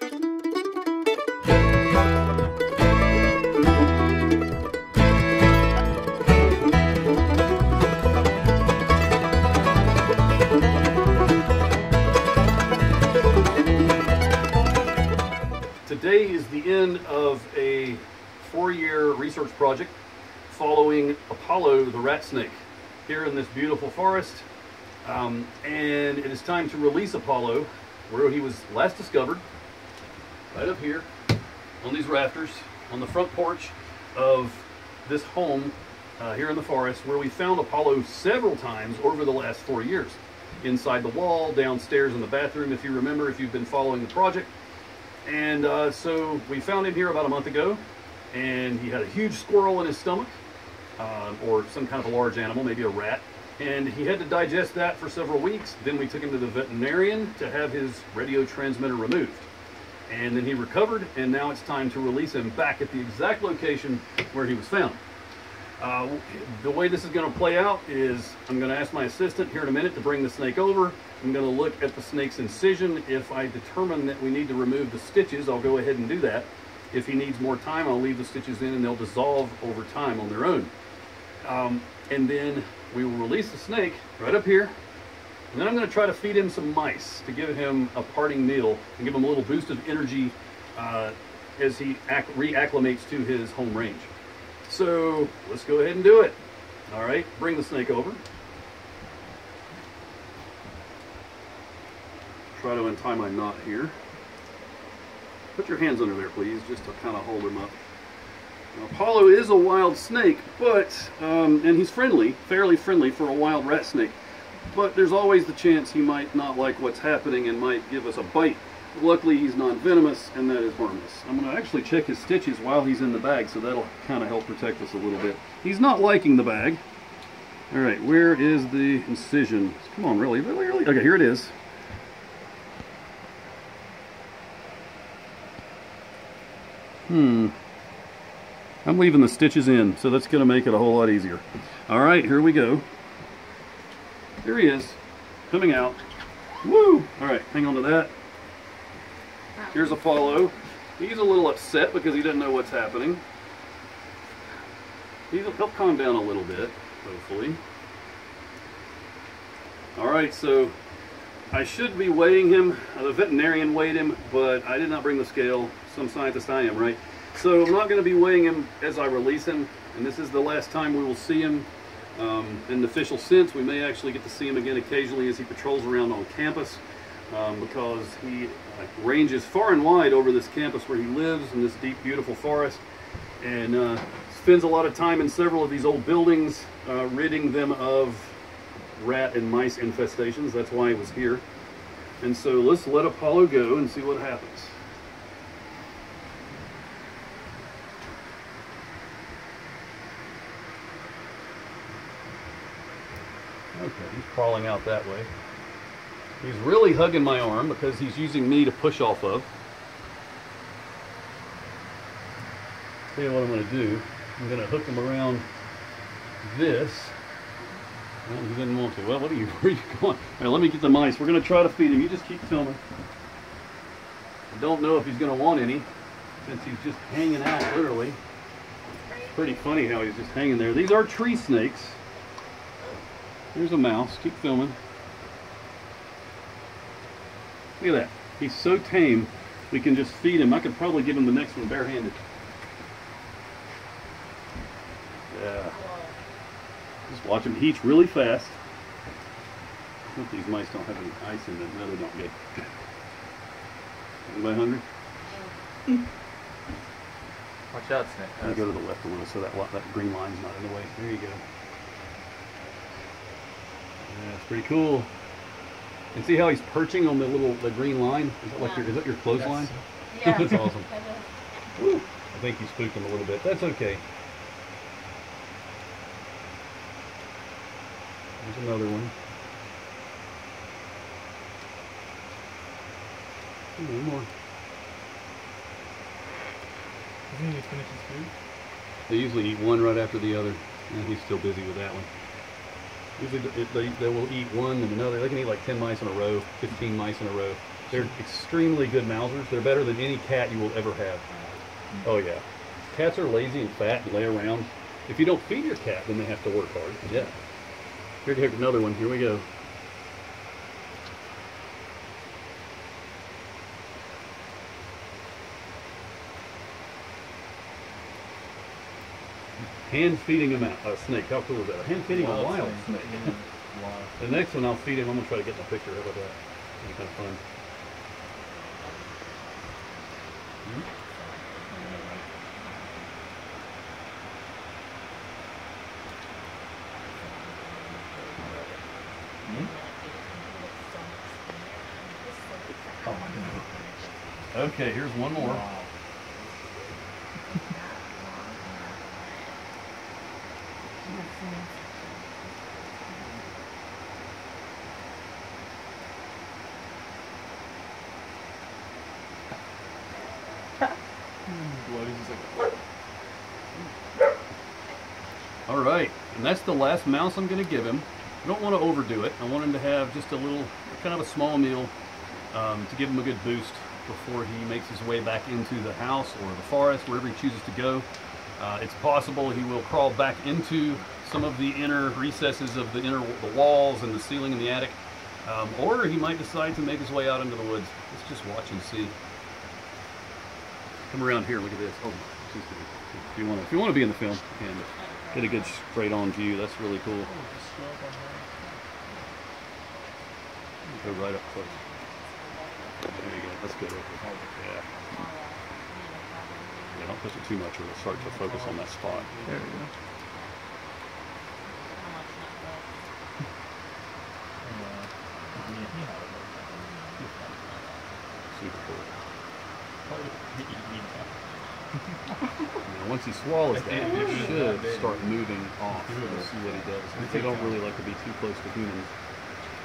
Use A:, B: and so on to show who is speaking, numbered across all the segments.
A: Today is the end of a four-year research project following Apollo the rat snake here in this beautiful forest. Um, and it is time to release Apollo where he was last discovered, right up here on these rafters on the front porch of this home uh, here in the forest where we found Apollo several times over the last four years. Inside the wall, downstairs in the bathroom, if you remember, if you've been following the project. And uh, so we found him here about a month ago, and he had a huge squirrel in his stomach, uh, or some kind of a large animal, maybe a rat. And he had to digest that for several weeks. Then we took him to the veterinarian to have his radio transmitter removed. And then he recovered, and now it's time to release him back at the exact location where he was found. Uh, the way this is going to play out is I'm going to ask my assistant here in a minute to bring the snake over. I'm going to look at the snake's incision. If I determine that we need to remove the stitches, I'll go ahead and do that. If he needs more time, I'll leave the stitches in and they'll dissolve over time on their own. Um, and then we will release the snake right up here. And then I'm going to try to feed him some mice to give him a parting meal and give him a little boost of energy uh, as he reacclimates to his home range. So let's go ahead and do it. All right, bring the snake over. Try to untie my knot here. Put your hands under there, please, just to kind of hold him up. Now, Apollo is a wild snake, but, um, and he's friendly, fairly friendly for a wild rat snake. But there's always the chance he might not like what's happening and might give us a bite. Luckily, he's non-venomous, and that is harmless. I'm going to actually check his stitches while he's in the bag, so that'll kind of help protect us a little bit. He's not liking the bag. All right, where is the incision? Come on, really, really, really? Okay, here it is. Hmm. I'm leaving the stitches in, so that's going to make it a whole lot easier. All right, here we go. There he is, coming out. Woo! All right, hang on to that. Here's Apollo. He's a little upset because he doesn't know what's happening. He'll, calm down a little bit, hopefully. All right, so I should be weighing him. Uh, the veterinarian weighed him, but I did not bring the scale. Some scientist I am, right? So I'm not going to be weighing him as I release him, and this is the last time we will see him um, in the official sense. We may actually get to see him again occasionally as he patrols around on campus um, because he ranges far and wide over this campus where he lives in this deep, beautiful forest, and uh, spends a lot of time in several of these old buildings, uh, ridding them of rat and mice infestations. That's why he was here. And so let's let Apollo go and see what happens. Okay, he's crawling out that way. He's really hugging my arm because he's using me to push off of. Tell you what I'm going to do. I'm going to hook him around this. Well, he didn't want to. Well, what are you, where are you going? All right, let me get the mice. We're going to try to feed him. You just keep filming. I don't know if he's going to want any since he's just hanging out, literally. It's pretty funny how he's just hanging there. These are tree snakes. There's a mouse. Keep filming. Look at that. He's so tame, we can just feed him. I could probably give him the next one barehanded. Yeah. Just watch him heat really fast. I hope these mice don't have any ice in them. No, they don't get. Anybody hungry?
B: Watch out, Snake.
A: I'm go to the left a little so that that green line's not in the way. There you go. Yeah, it's pretty cool. And see how he's perching on the little the green line? Is that like your is that your clothesline?
C: Yeah.
A: That's awesome. Woo. I think you spooked him a little bit. That's okay. There's another one. Ooh, one more.
B: Doesn't he finish his food?
A: They usually eat one right after the other, and he's still busy with that one. Usually they, they will eat one and another. They can eat like 10 mice in a row, 15 mice in a row. They're extremely good mousers. They're better than any cat you will ever have. Oh yeah. Cats are lazy and fat and lay around. If you don't feed your cat, then they have to work hard. Yeah. Here, here's another one. Here we go. Hand feeding him out. A snake. How cool is that? Hand feeding a wild snake.
B: Wow.
A: The next one I'll feed him. I'm gonna try to get in a picture. How about that? Be kind of fun. Hmm? Oh, okay, here's one more.
B: Blood is just like.
A: All right, and that's the last mouse I'm going to give him. I don't want to overdo it. I want him to have just a little, kind of a small meal um, to give him a good boost before he makes his way back into the house or the forest, wherever he chooses to go. Uh, it's possible he will crawl back into some of the inner recesses of the inner the walls and the ceiling in the attic, um, or he might decide to make his way out into the woods. Let's just watch and see. Come around here. Look at this. Oh. If you want to, if you want to be in the film and get a good straight on view, that's really cool. Go right up close. There you go. That's good. Yeah. Yeah, don't push it too much or it'll start to focus on that spot.
B: There we go.
A: Super cool. Now, once he swallows that, he should start moving off. We'll see what he does. Because they don't really like to be too close to humans.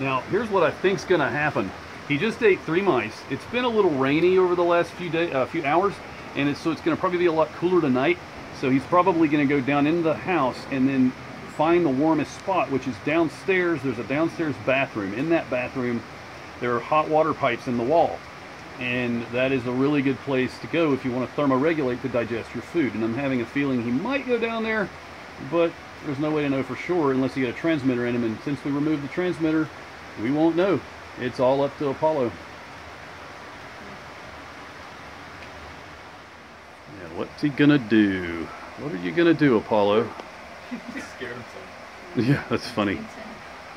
A: Now, here's what I think's going to happen. He just ate three mice. It's been a little rainy over the last few day, uh, few hours, and it's, so it's going to probably be a lot cooler tonight. So he's probably going to go down into the house and then find the warmest spot, which is downstairs. There's a downstairs bathroom. In that bathroom, there are hot water pipes in the wall. And that is a really good place to go if you want to thermoregulate to digest your food. And I'm having a feeling he might go down there, but there's no way to know for sure unless you get a transmitter in him. And since we removed the transmitter, we won't know. It's all up to Apollo. What's he gonna do? What are you gonna do, Apollo?
B: He scared himself.
A: Yeah, that's funny.
C: He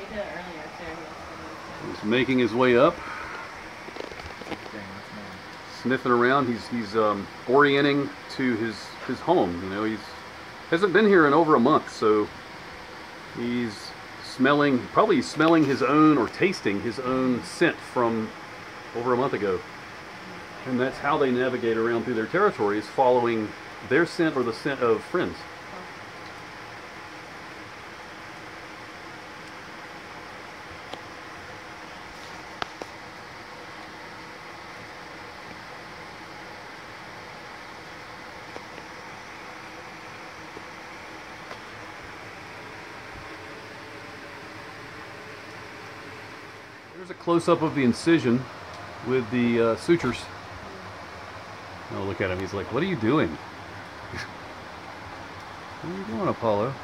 C: did it earlier too.
A: He's making his way up,
B: Dang, that's nice.
A: sniffing around. He's he's um, orienting to his his home. You know, he's hasn't been here in over a month, so he's smelling probably smelling his own or tasting his own scent from over a month ago. And that's how they navigate around through their territories, following their scent or the scent of friends. There's a close-up of the incision with the uh, sutures. Look at him. He's like, what are you doing? what are you doing, Apollo?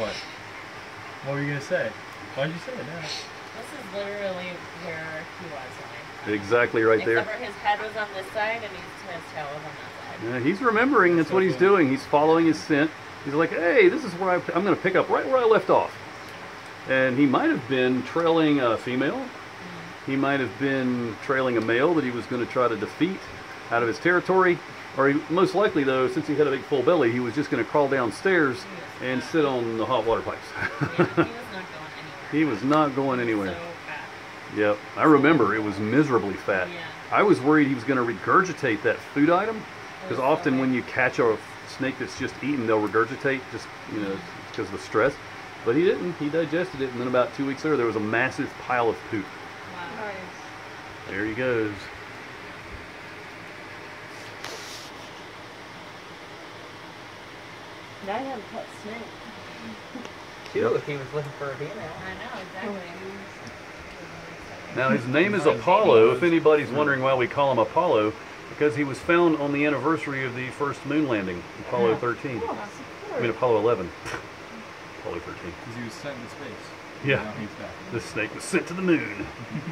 B: What? What were you gonna say? Why'd you say it now?
C: This is literally where he was when I
A: Exactly right there.
C: Except for his head was on this side and his, his tail was on that side.
A: Yeah, he's remembering. That's what he's doing. He's following his scent. He's like, hey, this is where I, I'm going to pick up right where I left off. And he might have been trailing a female. Mm. He might have been trailing a male that he was going to try to defeat out of his territory. Or he, most likely, though, since he had a big full belly, he was just going to crawl downstairs and sit on the hot water pipes.
C: Yeah, he was not going anywhere.
A: he was not going anywhere.
C: So fat.
A: Yep, I remember it was miserably fat.
C: Yeah.
A: I was worried he was going to regurgitate that food item because
C: Oh,
A: often
C: sorry.
A: when you catch a snake that's just eaten, they'll regurgitate just you know because of the stress. But he didn't. He digested it, and then about two weeks later, there was a massive pile of poop.
C: Wow.
D: Nice.
A: There he goes.
D: Now you have a pet snake.
E: Cute if he was looking for a female.
C: I know, exactly.
A: Now his name is Apollo. If anybody's wondering why we call him Apollo, because he was found on the anniversary of the first moon landing, Apollo 13.
D: Oh,
A: I mean Apollo 11. Apollo 13.
B: Because he was sent into space.
A: Yeah.
B: Now he's back.
A: The snake was sent to the moon.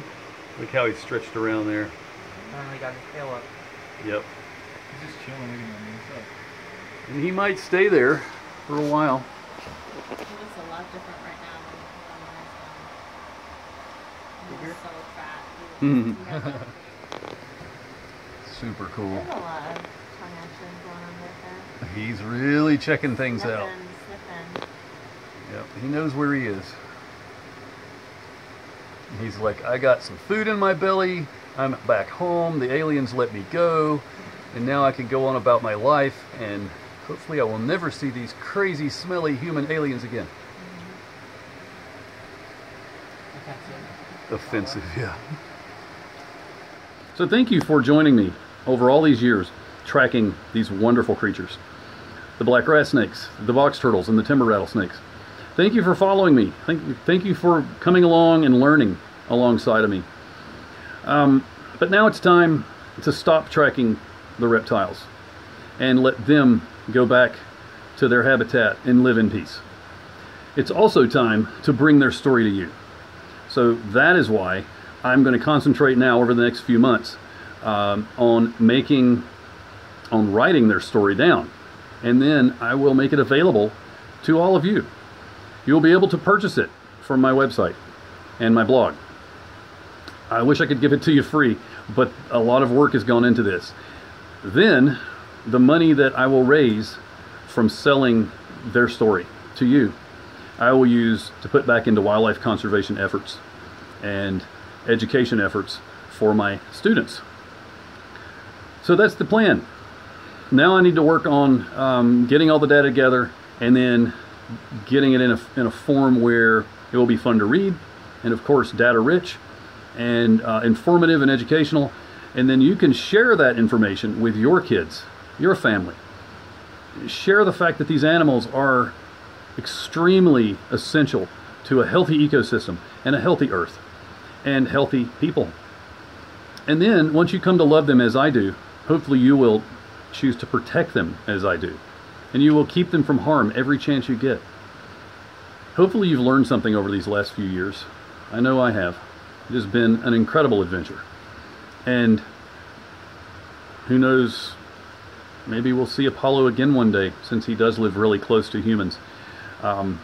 A: Look how he's stretched around there.
E: Finally got his tail up.
A: Yep.
B: He's just chilling, looking at me. What's up?
A: And he might stay there for a while.
C: He looks a lot different right now than when I saw him. He's so fat. He hmm.
A: Super cool.
D: There's a lot of tongue action going on with that.
A: He's really checking things out.
D: Sniffing, sniffing.
A: Yep, he knows where he is. He's like, I got some food in my belly. I'm back home. The aliens let me go. And now I can go on about my life. And hopefully, I will never see these crazy, smelly human aliens again.
E: Offensive.
A: Offensive, yeah. So, thank you for joining me over all these years tracking these wonderful creatures the black rat snakes, the box turtles, and the timber rattlesnakes. Thank you for following me. Thank, thank you for coming along and learning alongside of me. Um, but now it's time to stop tracking the reptiles and let them go back to their habitat and live in peace. It's also time to bring their story to you. So that is why I'm going to concentrate now over the next few months um, on making, on writing their story down. And then I will make it available to all of you. You'll be able to purchase it from my website and my blog. I wish I could give it to you free, but a lot of work has gone into this. Then the money that I will raise from selling their story to you, I will use to put back into wildlife conservation efforts and education efforts for my students. So that's the plan. Now I need to work on um, getting all the data together and then getting it in a, in a form where it will be fun to read and, of course, data rich and uh, informative and educational. And then you can share that information with your kids, your family. Share the fact that these animals are extremely essential to a healthy ecosystem and a healthy earth and healthy people. And then once you come to love them as I do, hopefully you will choose to protect them as I do. And you will keep them from harm every chance you get. Hopefully you've learned something over these last few years. I know I have. It has been an incredible adventure. And who knows, maybe we'll see Apollo again one day since he does live really close to humans. Um,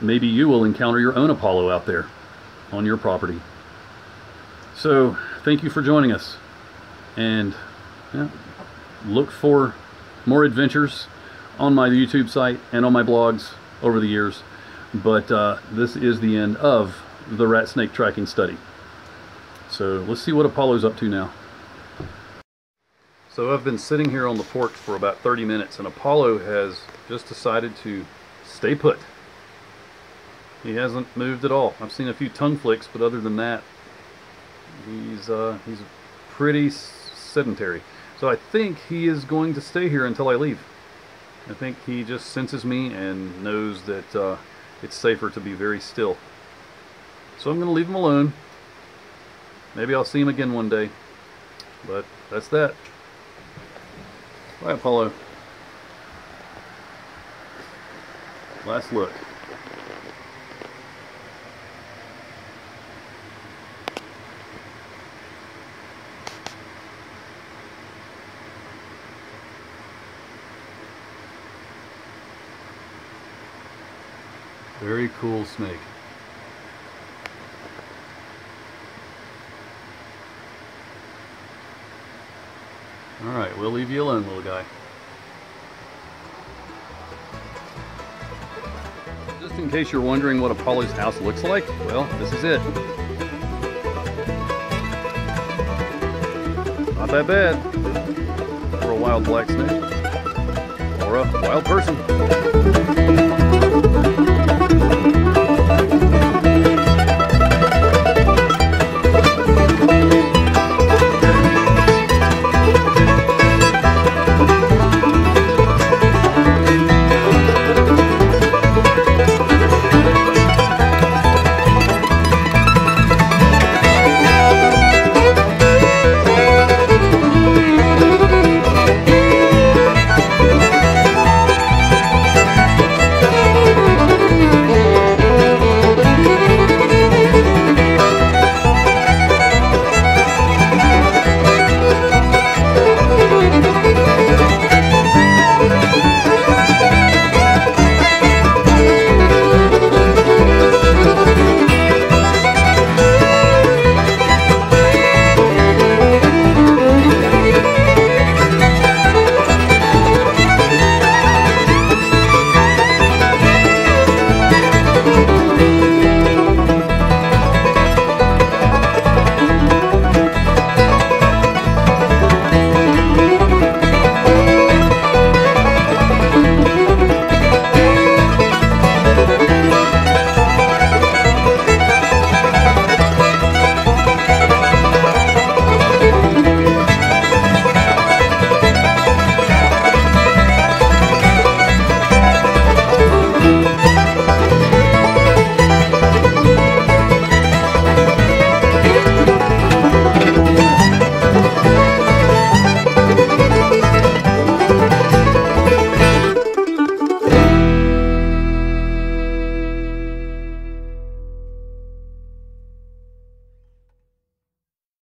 A: maybe you will encounter your own Apollo out there on your property. So, thank you for joining us. And yeah, look for more adventures on my YouTube site and on my blogs over the years. But uh, this is the end of the rat snake tracking study. So let's see what Apollo's up to now. So I've been sitting here on the porch for about 30 minutes and Apollo has just decided to stay put. He hasn't moved at all. I've seen a few tongue flicks, but other than that, he's uh, he's pretty sedentary. So I think he is going to stay here until I leave. I think he just senses me and knows that uh, it's safer to be very still. So I'm going to leave him alone. Maybe I'll see him again one day. But that's that. Bye, Apollo. Last look. Very cool snake. We'll leave you alone, little guy. Just in case you're wondering what Apollo's house looks like, well, this is it. Not that bad for a wild black snake or a wild person.